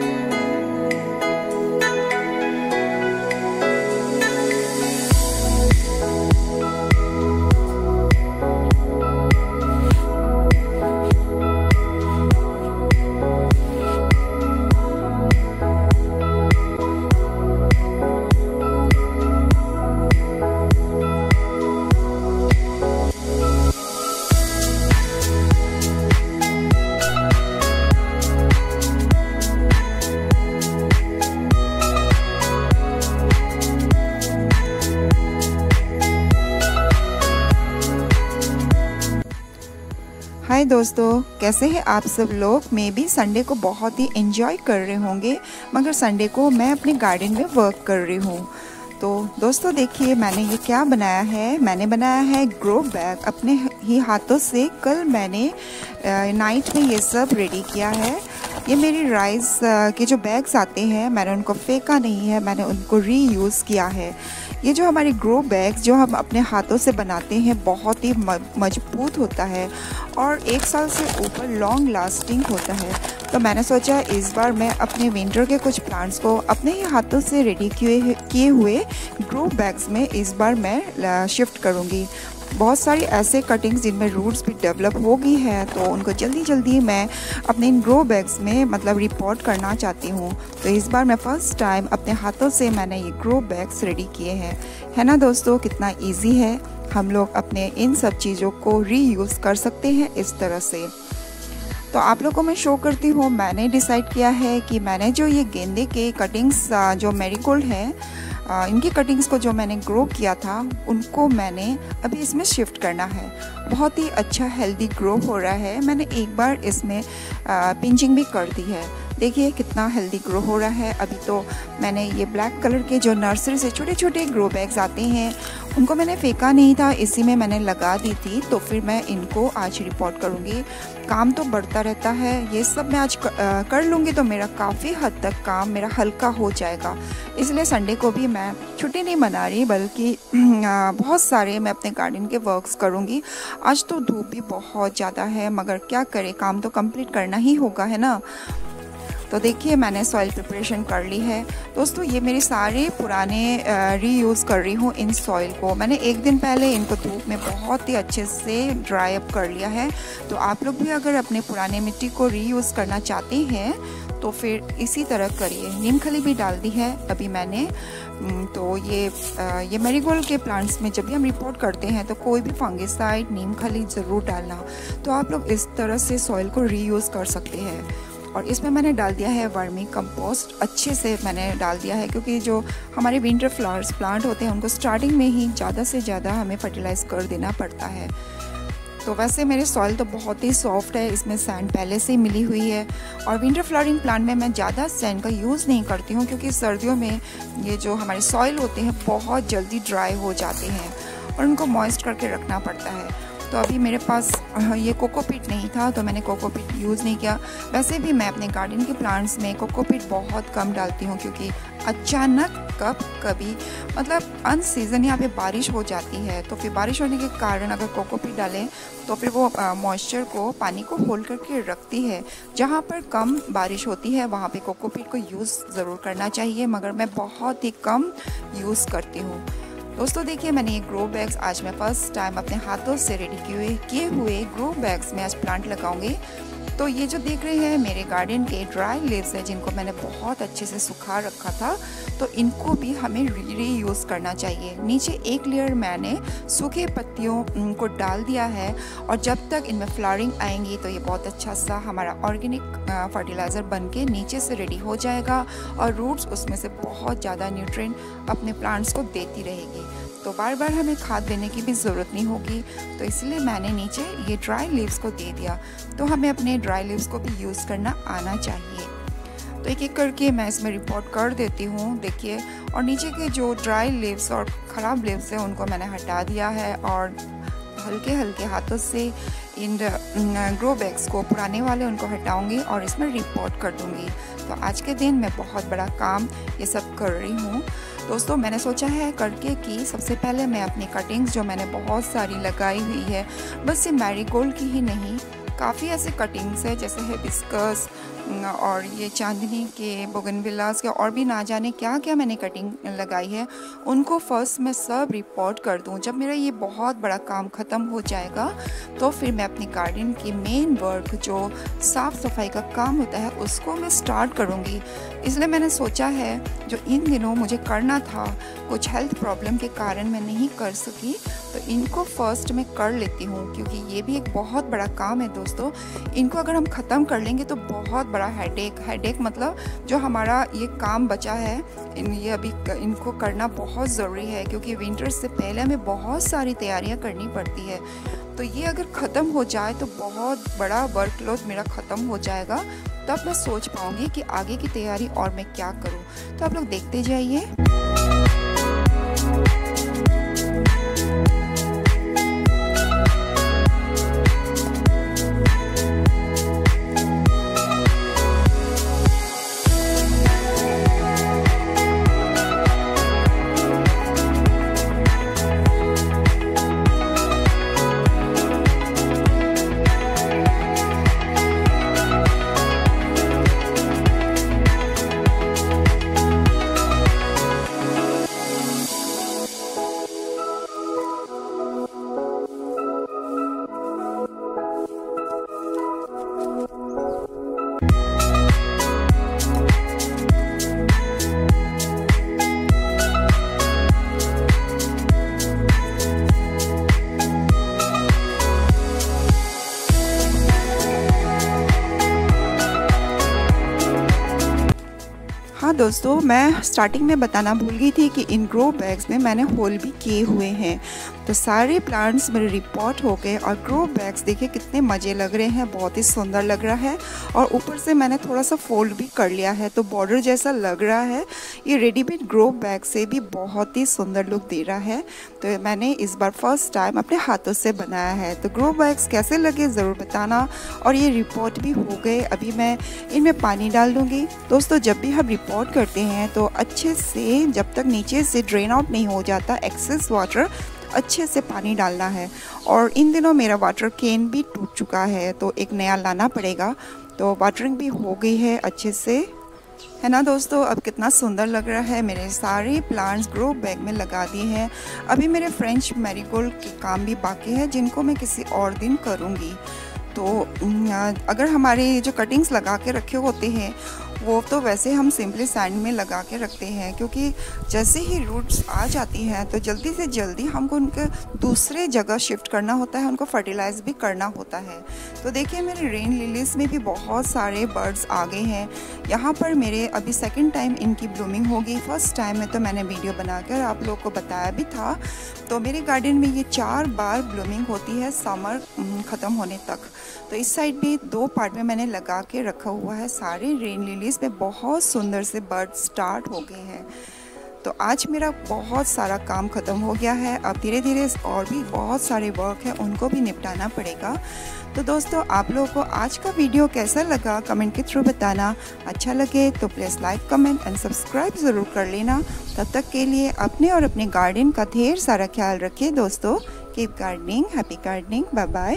Bye. दोस्तों? कैसे हैं आप सब लोग? मे भी संडे को बहुत ही एंजॉय कर रहे होंगे, मगर संडे को मैं अपने गार्डन में वर्क कर रही हूँ। तो दोस्तों देखिए, मैंने ये क्या बनाया है? मैंने बनाया है ग्रो बैग अपने ही हाथों से कल मैंने नाइट में ये सब रेडी किया है। ये मेरी राइस के जो बैग्स आते हैं, मैंने उनको फेंका नहीं है, मैंने उनको रीयूज़ किया है। ये जो हमारे ग्रो बैग्स जो हम अपने हाथों से बनाते हैं, बहुत ही मज़बूत होता है और एक साल से ऊपर लॉन्ग लास्टिंग होता है। तो मैंने सोचा इस बार मैं अपने विंटर के कुछ प्लांट्स को अपने ही हाथों से रेडी किए किए हुए ग्रो बैग्स में इस बार मैं शिफ्ट करूँगी। बहुत सारी ऐसे कटिंग्स जिनमें रूट्स भी डेवलप हो गई है तो उनको जल्दी जल्दी मैं अपने इन ग्रो बैग्स में मतलब रिपोर्ट करना चाहती हूँ। तो इस बार मैं फ़र्स्ट टाइम अपने हाथों से मैंने ये ग्रो बैग्स रेडी किए हैं। है ना दोस्तों? कितना ईजी है। हम लोग अपने इन सब चीज़ों को रीयूज़ कर सकते हैं इस तरह से। तो आप लोगों को मैं शो करती हूँ, मैंने डिसाइड किया है कि मैंने जो ये गेंदे के कटिंग्स जो मेरीगोल्ड हैं इनकी कटिंग्स को जो मैंने ग्रो किया था, उनको मैंने अभी इसमें शिफ्ट करना है। बहुत ही अच्छा हेल्दी ग्रो हो रहा है। मैंने एक बार इसमें पिंचिंग भी कर दी है। देखिए कितना हेल्दी ग्रो हो रहा है। अभी तो मैंने ये ब्लैक कलर के जो नर्सरी से छोटे छोटे ग्रो बैग्स आते हैं, उनको मैंने फेंका नहीं था, इसी में मैंने लगा दी थी तो फिर मैं इनको आज रिपोर्ट करूँगी। काम तो बढ़ता रहता है, ये सब मैं आज कर लूँगी तो मेरा काफ़ी हद तक काम मेरा हल्का हो जाएगा। इसलिए संडे को भी मैं छुट्टी नहीं मना रही, बल्कि बहुत सारे मैं अपने गार्डन के वर्क्स करूँगी। आज तो धूप भी बहुत ज़्यादा है, मगर क्या करें, काम तो कंप्लीट करना ही होगा, है ना? तो देखिए, मैंने सॉइल प्रिपरेशन कर ली है। दोस्तों, ये मेरे सारे पुराने रीयूज़ कर रही हूँ इन सॉइल को। मैंने एक दिन पहले इनको धूप में बहुत ही अच्छे से ड्राई अप कर लिया है। तो आप लोग भी अगर अपने पुराने मिट्टी को रीयूज़ करना चाहते हैं तो फिर इसी तरह करिए। नीम खली भी डाल दी है अभी मैंने। तो ये ये मेरीगोल्ड के प्लांट्स में जब भी हम रिपोर्ट करते हैं तो कोई भी फंगिसाइड नीम खली ज़रूर डालना। तो आप लोग इस तरह से सॉइल को रीयूज़ कर सकते हैं। और इसमें मैंने डाल दिया है वर्मी कंपोस्ट अच्छे से मैंने डाल दिया है क्योंकि जो हमारे विंटर फ्लावर्स प्लांट होते हैं, उनको स्टार्टिंग में ही ज़्यादा से ज़्यादा हमें फर्टिलाइज़ कर देना पड़ता है। तो वैसे मेरे सॉइल तो बहुत ही सॉफ्ट है, इसमें सैंड पहले से ही मिली हुई है। और विंटर फ्लावरिंग प्लांट में मैं ज़्यादा सैंड का यूज़ नहीं करती हूँ क्योंकि सर्दियों में ये जो हमारे सॉइल होते हैं, बहुत जल्दी ड्राई हो जाते हैं और उनको मॉइस्ट करके रखना पड़ता है। तो अभी मेरे पास ये कोकोपीट नहीं था तो मैंने कोकोपीट यूज़ नहीं किया। वैसे भी मैं अपने गार्डन के प्लांट्स में कोकोपीट बहुत कम डालती हूँ, क्योंकि अचानक कब कभी मतलब अन सीज़न यहाँ पे बारिश हो जाती है तो फिर बारिश होने के कारण अगर कोकोपीट डालें तो फिर वो मॉइस्चर को, पानी को होल्ड करके रखती है। जहाँ पर कम बारिश होती है, वहाँ पे कोकोपीट को यूज़ ज़रूर करना चाहिए, मगर मैं बहुत ही कम यूज़ करती हूँ। दोस्तों, देखिए, मैंने ये ग्रो बैग्स आज मैं फ़र्स्ट टाइम अपने हाथों से रेडी किए किए हुए ग्रो बैग्स में आज प्लांट लगाऊँगी। तो ये जो देख रहे हैं, मेरे गार्डन के ड्राई लीव्स हैं, जिनको मैंने बहुत अच्छे से सुखा रखा था तो इनको भी हमें री यूज़ करना चाहिए। नीचे एक लेयर मैंने सूखे पत्तियों को डाल दिया है और जब तक इनमें फ्लावरिंग आएँगी तो ये बहुत अच्छा सा हमारा ऑर्गेनिक फर्टिलाइज़र बन के नीचे से रेडी हो जाएगा और रूट्स उसमें से बहुत ज़्यादा न्यूट्रेन अपने प्लांट्स को देती रहेगी। तो बार बार हमें खाद देने की भी ज़रूरत नहीं होगी। तो इसलिए मैंने नीचे ये ड्राई लीव्स को दे दिया। तो हमें अपने ड्राई लीव्स को भी यूज़ करना आना चाहिए। तो एक एक करके मैं इसमें रिपोर्ट कर देती हूँ, देखिए। और नीचे के जो ड्राई लीव्स और ख़राब लीव्स हैं, उनको मैंने हटा दिया है और हल्के हल्के हाथों से इन ग्रो बैग्स को पुराने वाले उनको हटाऊँगी और इसमें रिपोर्ट कर दूँगी। तो आज के दिन मैं बहुत बड़ा काम ये सब कर रही हूँ। दोस्तों, मैंने सोचा है करके कि सबसे पहले मैं अपनी कटिंग्स जो मैंने बहुत सारी लगाई हुई है, बस ये मैरीगोल्ड की ही नहीं, काफ़ी ऐसे कटिंग्स है, जैसे है बिस्कस और ये चांदनी के, बोगनविलास के, और भी ना जाने क्या क्या मैंने कटिंग लगाई है, उनको फ़र्स्ट मैं सब रिपोर्ट कर दूँ। जब मेरा ये बहुत बड़ा काम ख़त्म हो जाएगा तो फिर मैं अपनी गार्डन की मेन वर्क जो साफ़ सफ़ाई का काम होता है, उसको मैं स्टार्ट करूँगी। इसलिए मैंने सोचा है, जो इन दिनों मुझे करना था, कुछ हेल्थ प्रॉब्लम के कारण मैं नहीं कर सकी तो इनको फ़र्स्ट मैं कर लेती हूँ, क्योंकि ये भी एक बहुत बड़ा काम है दोस्तों। इनको अगर हम ख़त्म कर लेंगे तो बहुत बड़ा हेडेक हेडेक मतलब जो हमारा ये काम बचा है, इन, ये अभी इनको करना बहुत ज़रूरी है, क्योंकि विंटर से पहले हमें बहुत सारी तैयारियाँ करनी पड़ती है। तो ये अगर ख़त्म हो जाए तो बहुत बड़ा वर्कलोड मेरा ख़त्म हो जाएगा, तब मैं सोच पाऊँगी कि आगे की तैयारी और मैं क्या करूँ। तो आप लोग देखते जाइए। दोस्तों, मैं स्टार्टिंग में बताना भूल गई थी कि इन ग्रो बैग्स में मैंने होल भी किए हुए हैं। तो सारे प्लांट्स मेरे रिपोर्ट हो गए और ग्रो बैग्स देखिए कितने मज़े लग रहे हैं, बहुत ही सुंदर लग रहा है। और ऊपर से मैंने थोड़ा सा फोल्ड भी कर लिया है तो बॉर्डर जैसा लग रहा है। ये रेडीमेड ग्रो बैग से भी बहुत ही सुंदर लुक दे रहा है। तो मैंने इस बार फ़र्स्ट टाइम अपने हाथों से बनाया है। तो ग्रो बैग्स कैसे लगे ज़रूर बताना। और ये रिपोर्ट भी हो गए। अभी मैं इनमें पानी डाल दूँगी। दोस्तों, जब भी हम रिपोर्ट करते हैं तो अच्छे से जब तक नीचे से ड्रेन आउट नहीं हो जाता एक्सेस वाटर अच्छे से पानी डालना है। और इन दिनों मेरा वाटर कैन भी टूट चुका है तो एक नया लाना पड़ेगा। तो वाटरिंग भी हो गई है अच्छे से। है ना दोस्तों? अब कितना सुंदर लग रहा है। मेरे सारे प्लांट्स ग्रो बैग में लगा दिए हैं। अभी मेरे फ्रेंच मैरीगोल्ड के काम भी बाकी है, जिनको मैं किसी और दिन करूँगी। तो अगर हमारे जो कटिंग्स लगा के रखे होते हैं वो तो वैसे हम सिंपली सैंड में लगा के रखते हैं, क्योंकि जैसे ही रूट्स आ जाती हैं तो जल्दी से जल्दी हमको उनके दूसरे जगह शिफ्ट करना होता है, उनको फर्टिलाइज भी करना होता है। तो देखिए, मेरे रेन लिलीज में भी बहुत सारे बर्ड्स आ गए हैं। यहाँ पर मेरे अभी सेकेंड टाइम इनकी ब्लूमिंग होगी। फ़र्स्ट टाइम में तो मैंने वीडियो बनाकर आप लोग को बताया भी था। तो मेरे गार्डन में ये चार बार ब्लूमिंग होती है समर ख़त्म होने तक। तो इस साइड भी दो पार्ट में मैंने लगा के रखा हुआ है सारे रेन लिलीज में बहुत सुंदर से बर्ड स्टार्ट हो गए हैं। तो आज मेरा बहुत सारा काम ख़त्म हो गया है। अब धीरे धीरे और भी बहुत सारे वर्क हैं, उनको भी निपटाना पड़ेगा। तो दोस्तों, आप लोगों को आज का वीडियो कैसा लगा? कमेंट के थ्रू बताना। अच्छा लगे तो please like comment and subscribe ज़रूर कर लेना। तब तक के लिए अपने और अपने गार्डन का ढेर सारा ख्याल रखिए दोस्तों। Keep gardening happy gardening bye bye